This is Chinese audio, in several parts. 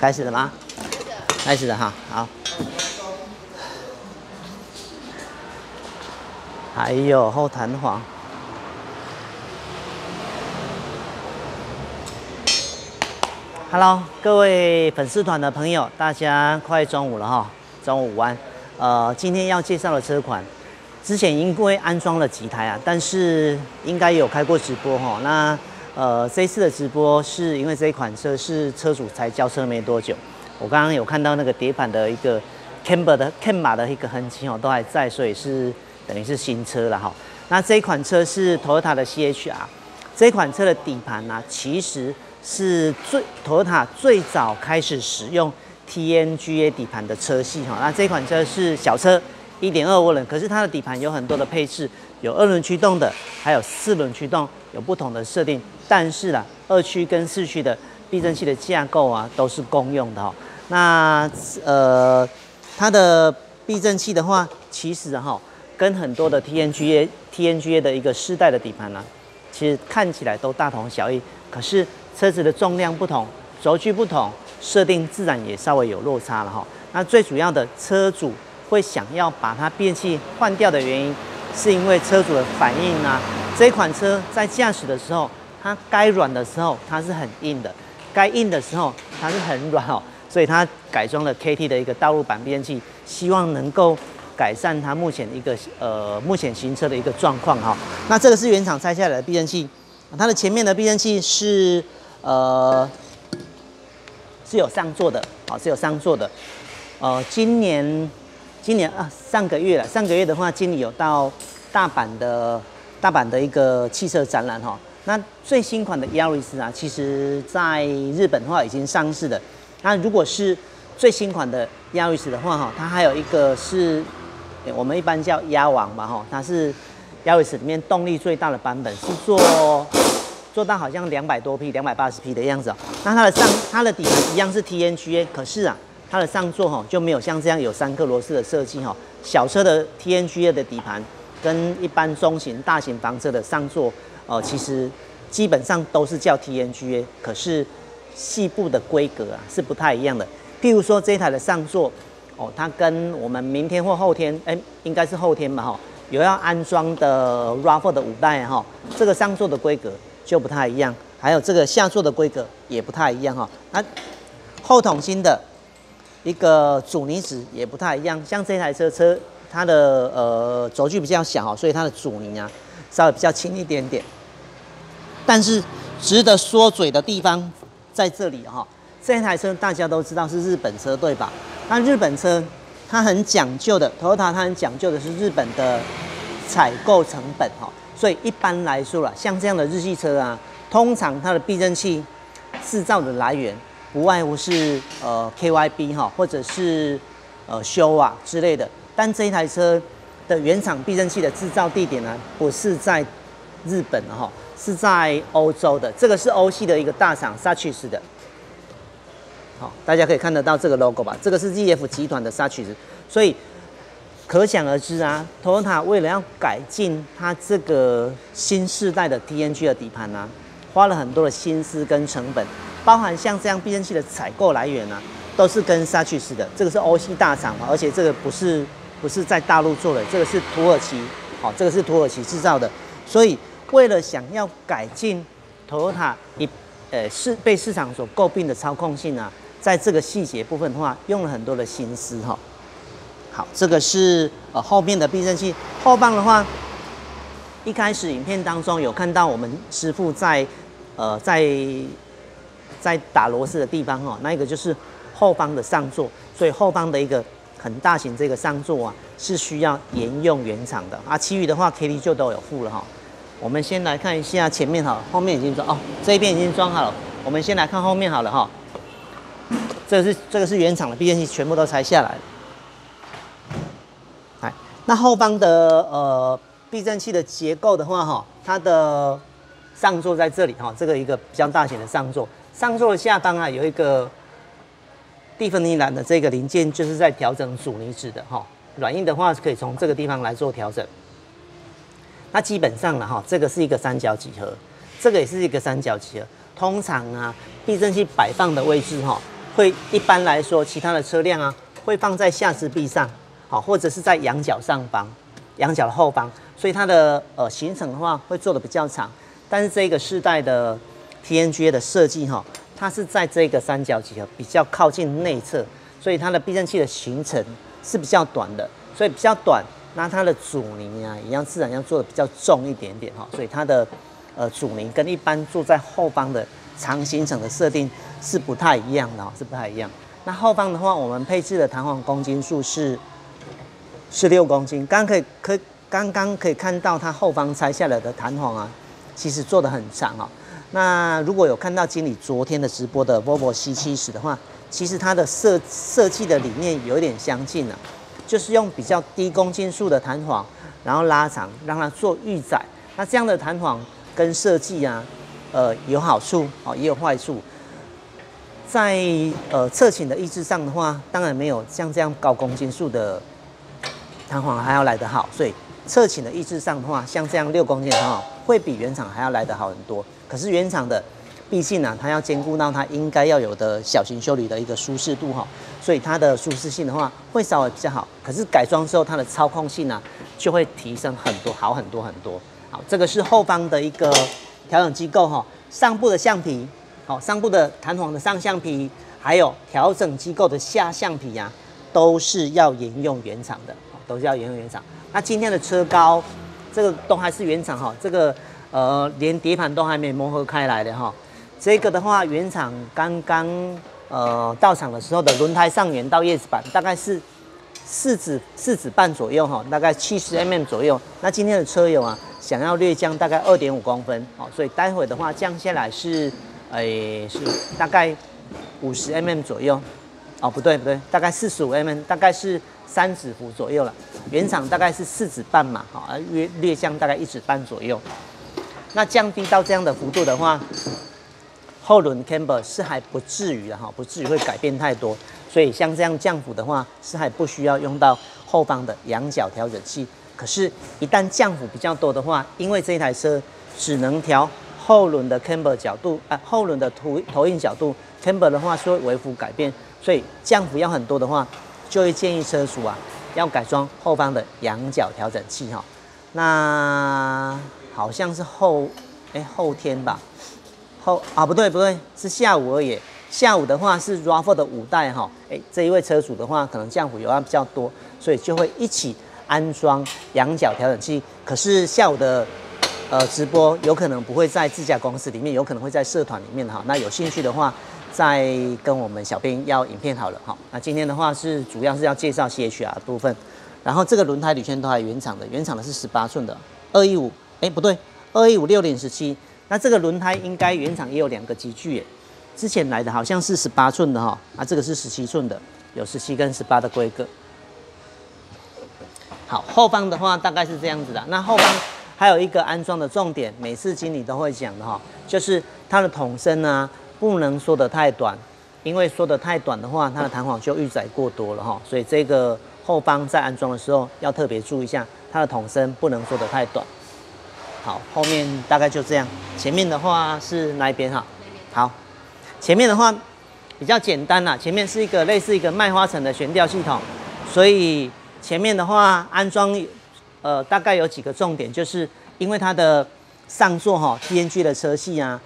开始了吗？开始了哈，好。还有后弹簧。Hello，各位粉丝团的朋友，大家快中午了哈，中午午安。呃，今天要介绍的车款，之前因为安装了几台啊，但是应该有开过直播哈。那呃，这一次的直播是因为这一款车是车主才交车没多久，我刚刚有看到那个碟盘的一个 camber 的 cam 码的一个痕迹哦，都还在，所以是等于是新车了哈。那这一款车是 Toyota 的 CHR，这款车的底盘呢，其实是最 Toyota 最早开始使用 TNGA 底盘的车系哈。那这款车是小车，一点二涡轮，可是它的底盘有很多的配置，有二轮驱动的，还有四轮驱动，有不同的设定。但是啦，二驱跟四驱的避震器的架构啊，都是公用的哈。那呃，它的避震器的话，其实哈，跟很多的 TNGA TNGA 的一个世代的底盘呢，其实看起来都大同小异。可是车子的重量不同，轴距不同，设定自然也稍微有落差了哈。那最主要的车主会想要把它变器换掉的原因，是因为车主的反应啊，这款车在驾驶的时候。它该软的时候它是很硬的，该硬的时候它是很软哦，所以它改装了 KT 的一个道路板变器，希望能够改善它目前的一个呃目前行车的一个状况哈。那这个是原厂拆下来的避震器，它的前面的避震器是呃是有上座的，啊是有上座的，呃今年今年啊上个月了，上个月的话经理有到大阪的大阪的一个汽车展览哈。那最新款的 Yaris 啊，其实在日本的话已经上市了。那如果是最新款的 Yaris 的话，哈，它还有一个是我们一般叫鸭王嘛，哈，它是 Yaris 里面动力最大的版本，是做做到好像两百多匹、两百八十匹的样子。那它的上它的底盘一样是 TNGA，可是啊，它的上座哈就没有像这样有三颗螺丝的设计哈。小车的 TNGA 的底盘跟一般中型、大型房车的上座。哦，其实基本上都是叫 TNGA，可是细部的规格啊是不太一样的。譬如说这一台的上座，哦，它跟我们明天或后天，哎，应该是后天吧，哈，有要安装的 RAV4 的五代哈，这个上座的规格就不太一样，还有这个下座的规格也不太一样哈。那后筒芯的一个阻尼值也不太一样，像这台车车它的呃轴距比较小，所以它的阻尼啊稍微比较轻一点点。但是值得说嘴的地方在这里哈，这台车大家都知道是日本车对吧？那日本车它很讲究的，Toyota 它很讲究的是日本的采购成本哈，所以一般来说啦，像这样的日系车啊，通常它的避震器制造的来源不外乎是呃 KYB 哈，或者是呃修啊之类的。但这一台车的原厂避震器的制造地点呢，不是在日本哈。是在欧洲的，这个是欧系的一个大厂 s a c h s 的，好，大家可以看得到这个 logo 吧？这个是 ZF 集团的 s a c h s 所以可想而知啊，Toyota 为了要改进它这个新世代的 TNG 的底盘呢，花了很多的心思跟成本，包含像这样避震器的采购来源呢，都是跟 s a c h s 的，这个是欧系大厂嘛，而且这个不是不是在大陆做的，这个是土耳其，好，这个是土耳其制造的，所以。为了想要改进 Toyota 一呃市被市场所诟病的操控性啊，在这个细节部分的话，用了很多的心思哈。好，这个是呃后面的避震器后棒的话，一开始影片当中有看到我们师傅在呃在在打螺丝的地方哈，那一个就是后方的上座，所以后方的一个很大型这个上座啊，是需要沿用原厂的啊，其余的话 K D 就都有付了哈。我们先来看一下前面哈，后面已经装哦，这一边已经装好了。我们先来看后面好了哈，这是这个是原厂的避震器，全部都拆下来了。哎，那后方的呃避震器的结构的话哈，它的上座在这里哈，这个一个比较大型的上座，上座的下方啊有一个蒂芬尼蓝的这个零件，就是在调整阻尼值的哈，软硬的话是可以从这个地方来做调整。那基本上了哈，这个是一个三角几何，这个也是一个三角几何。通常啊，避震器摆放的位置哈，会一般来说，其他的车辆啊，会放在下肢臂上，好，或者是在仰角上方、仰角的后方，所以它的呃行程的话会做的比较长。但是这个世代的 TNGA 的设计哈，它是在这个三角几何比较靠近内侧，所以它的避震器的行程是比较短的，所以比较短，那它的阻尼啊，一样自然要做的比较重一点点哈，所以它的呃阻尼跟一般坐在后方的长行程的设定是不太一样的哦，是不太一样。那后方的话，我们配置的弹簧公斤数是十六公斤，刚可以可刚刚可以看到它后方拆下来的弹簧啊。其实做的很长哦。那如果有看到经理昨天的直播的 Volvo C70 的话，其实它的设设计的理念有一点相近了，就是用比较低公斤数的弹簧，然后拉长，让它做预载。那这样的弹簧跟设计啊，呃，有好处哦，也有坏处。在呃侧倾的抑制上的话，当然没有像这样高公斤数的弹簧还要来得好，所以。侧倾的抑制上的话，像这样六公斤的话，会比原厂还要来得好很多。可是原厂的，毕竟呢，它要兼顾到它应该要有的小型修理的一个舒适度哈，所以它的舒适性的话会稍微比较好。可是改装之后，它的操控性呢就会提升很多，好很多很多。好，这个是后方的一个调整机构哈，上部的橡皮，好，上部的弹簧的上橡皮，还有调整机构的下橡皮呀，都是要沿用原厂的，都是要沿用原厂。那今天的车高，这个都还是原厂哈，这个呃连碟盘都还没磨合开来的哈。这个的话，原厂刚刚呃到厂的时候的轮胎上缘到叶子板大概是四指四指半左右哈，大概七十 mm 左右。那今天的车友啊，想要略降大概二点五公分哦，所以待会的话降下来是诶是大概五十 mm 左右。哦，不对不对，大概四十五 mm，大概是三指幅左右了。原厂大概是四指半嘛，好，略略降大概一指半左右。那降低到这样的幅度的话，后轮 camber 是还不至于的哈，不至于会改变太多。所以像这样降幅的话，是还不需要用到后方的仰角调整器。可是，一旦降幅比较多的话，因为这台车只能调后轮的 camber 角度啊，后轮的投投影角度，camber 的话是会微幅改变。所以降幅要很多的话，就会建议车主啊，要改装后方的仰角调整器哈。那好像是后哎后天吧，后啊不对不对，是下午而已。下午的话是 RAV4 的五代哈，哎这一位车主的话可能降幅有要比较多，所以就会一起安装仰角调整器。可是下午的呃直播有可能不会在自家公司里面，有可能会在社团里面哈。那有兴趣的话。再跟我们小编要影片好了，哈，那今天的话是主要是要介绍 CHR 部分，然后这个轮胎铝圈都还原厂的，原厂的是十八寸的二一五，哎不对，二一五六点十七，那这个轮胎应该原厂也有两个级距耶，之前来的好像是十八寸的哈，啊这个是十七寸的，有十七跟十八的规格。好，后方的话大概是这样子的，那后方还有一个安装的重点，每次经理都会讲的哈，就是它的筒身啊。不能缩得太短，因为缩得太短的话，它的弹簧就预载过多了哈。所以这个后方在安装的时候要特别注意一下，它的筒身不能缩得太短。好，后面大概就这样。前面的话是哪一边哈？好，前面的话比较简单啦，前面是一个类似一个麦花臣的悬吊系统，所以前面的话安装呃大概有几个重点，就是因为它的上座哈 TNG 的车系啊。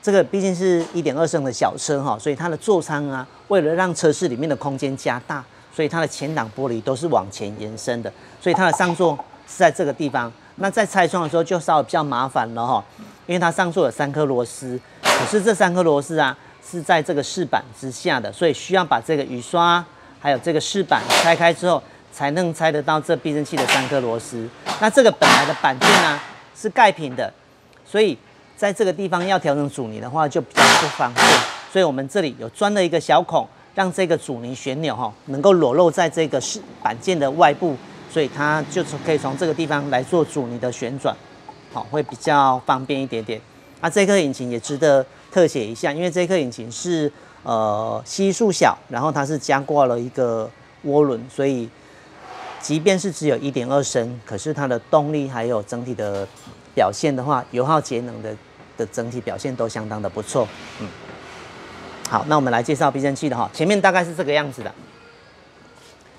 这个毕竟是一点二升的小车哈，所以它的座舱啊，为了让车室里面的空间加大，所以它的前挡玻璃都是往前延伸的，所以它的上座是在这个地方。那在拆装的时候就稍微比较麻烦了哈，因为它上座有三颗螺丝，可是这三颗螺丝啊是在这个饰板之下的，所以需要把这个雨刷还有这个饰板拆开之后，才能拆得到这避震器的三颗螺丝。那这个本来的板件呢是盖平的，所以。在这个地方要调整阻尼的话，就比较不方便，所以我们这里有钻了一个小孔，让这个阻尼旋钮哈能够裸露在这个饰板件的外部，所以它就是可以从这个地方来做阻尼的旋转，好，会比较方便一点点。那这颗引擎也值得特写一下，因为这颗引擎是呃吸数小，然后它是加挂了一个涡轮，所以即便是只有一点二升，可是它的动力还有整体的表现的话，油耗节能的。的整体表现都相当的不错，嗯，好，那我们来介绍避震器的哈，前面大概是这个样子的。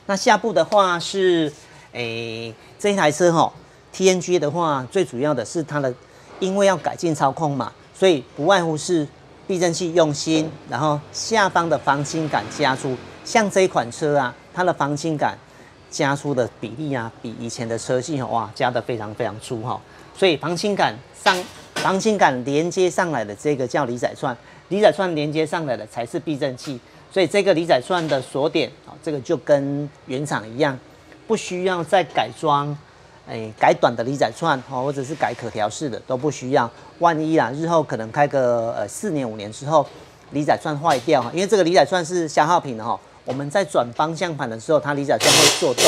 那下部的话是，诶，这一台车哈，TNG 的话，最主要的是它的，因为要改进操控嘛，所以不外乎是避震器用心，然后下方的防倾杆加粗，像这一款车啊，它的防倾杆加粗的比例啊，比以前的车系哇加的非常非常粗哈，所以防倾杆上，防倾杆连接上来的这个叫离载串，离载串连接上来的才是避震器。所以这个离载串的锁点啊，这个就跟原厂一样，不需要再改装，哎，改短的离载串哦，或者是改可调式的都不需要。万一啊，日后可能开个呃四年五年之后，离载串坏掉哈，因为这个离载串是消耗品的哈，我们在转方向盘的时候，它离载串会做动，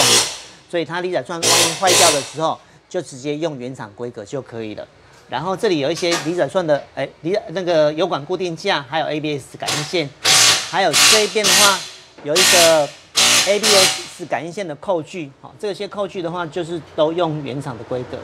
所以它离载串万一坏掉的时候，就直接用原厂规格就可以了。然后这里有一些离载串的哎离那个油管固定架，还有 ABS 感应线。还有这一边的话，有一个 ABS 是感应线的扣具，好，这些扣具的话就是都用原厂的规格。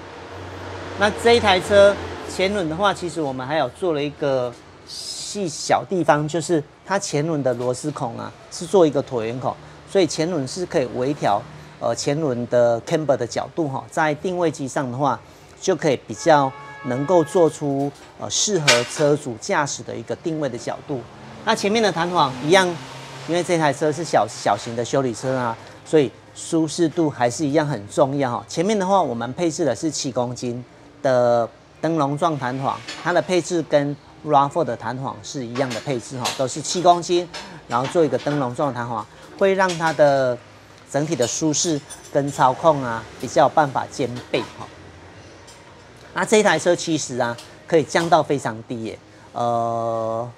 那这一台车前轮的话，其实我们还有做了一个细小地方，就是它前轮的螺丝孔啊，是做一个椭圆孔，所以前轮是可以微调，呃，前轮的 camber 的角度哈，在定位机上的话，就可以比较能够做出呃适合车主驾驶的一个定位的角度。那前面的弹簧一样，因为这台车是小小型的修理车啊，所以舒适度还是一样很重要哈。前面的话，我们配置的是七公斤的灯笼状弹簧，它的配置跟 RAV4 的弹簧是一样的配置哈，都是七公斤，然后做一个灯笼状弹簧，会让它的整体的舒适跟操控啊比较有办法兼备哈。那这台车其实啊，可以降到非常低耶，呃。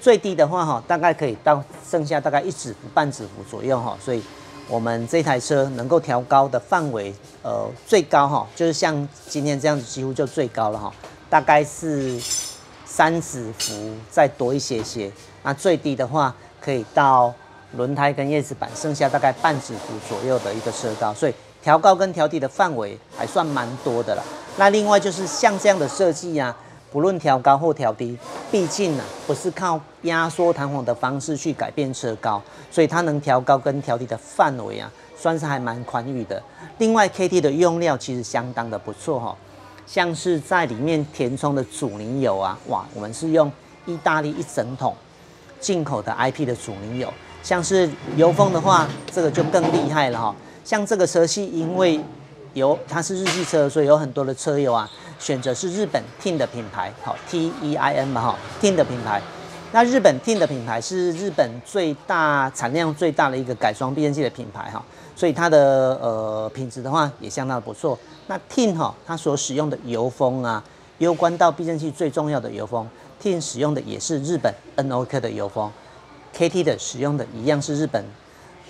最低的话哈，大概可以到剩下大概一指半指幅左右哈，所以我们这台车能够调高的范围，呃，最高哈，就是像今天这样子，几乎就最高了哈，大概是三指幅再多一些些。那最低的话，可以到轮胎跟叶子板剩下大概半指幅左右的一个车高，所以调高跟调低的范围还算蛮多的了。那另外就是像这样的设计呀。不论调高或调低，毕竟呢不是靠压缩弹簧的方式去改变车高，所以它能调高跟调低的范围啊，算是还蛮宽裕的。另外，KT 的用料其实相当的不错哈，像是在里面填充的阻尼油啊，哇，我们是用意大利一整桶进口的 IP 的阻尼油。像是油封的话，这个就更厉害了哈。像这个车系，因为油它是日系车，所以有很多的车友啊。选择是日本 TIN 的品牌，好 T E I N 嘛哈，TIN 的品牌。那日本 TIN 的品牌是日本最大产量最大的一个改装避震器的品牌哈，所以它的呃品质的话也相当的不错。那 TIN 哈，它所使用的油封啊，攸关到避震器最重要的油封，TIN 使用的也是日本 N O K 的油封，KT 的使用的一样是日本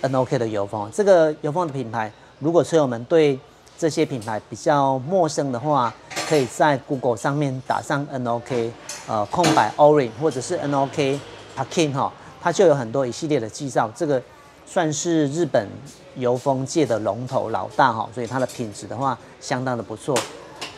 N O K 的油封。这个油封的品牌，如果车友们对这些品牌比较陌生的话，可以在 Google 上面打上 NOK，呃，空白 Orange 或者是 NOK Parking 哈，它就有很多一系列的介绍。这个算是日本油封界的龙头老大哈，所以它的品质的话相当的不错。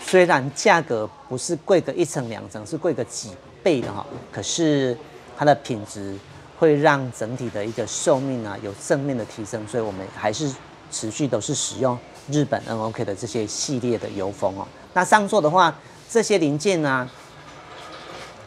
虽然价格不是贵个一层两层，是贵个几倍的哈，可是它的品质会让整体的一个寿命啊有正面的提升，所以我们还是持续都是使用日本 NOK 的这些系列的油封哦。那上座的话，这些零件呢，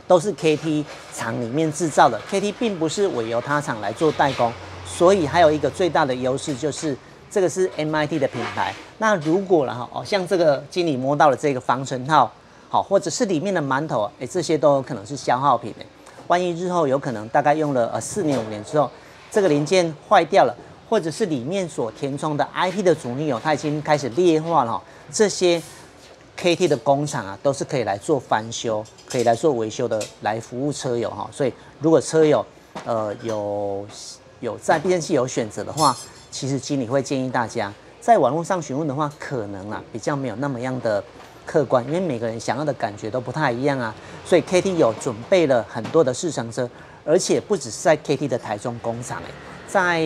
都是 KT 厂里面制造的。KT 并不是委由他厂来做代工，所以还有一个最大的优势就是这个是 MIT 的品牌。那如果了哈哦，像这个经理摸到了这个防尘套，好，或者是里面的馒头，哎，这些都有可能是消耗品诶。万一日后有可能大概用了呃四年五年之后，这个零件坏掉了，或者是里面所填充的 IP 的阻尼油它已经开始裂化了哈，这些。KT 的工厂啊，都是可以来做翻修，可以来做维修的，来服务车友哈。所以如果车友呃有有在避震器有选择的话，其实经理会建议大家在网络上询问的话，可能啊比较没有那么样的客观，因为每个人想要的感觉都不太一样啊。所以 KT 有准备了很多的试乘车，而且不只是在 KT 的台中工厂，在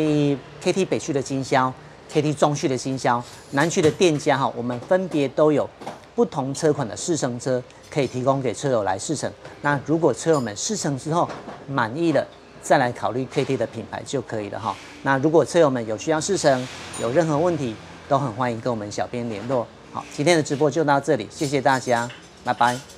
KT 北区的经销、KT 中区的经销、南区的店家哈，我们分别都有。不同车款的试乘车可以提供给车友来试乘。那如果车友们试乘之后满意了，再来考虑 KT 的品牌就可以了哈。那如果车友们有需要试乘，有任何问题，都很欢迎跟我们小编联络。好，今天的直播就到这里，谢谢大家，拜拜。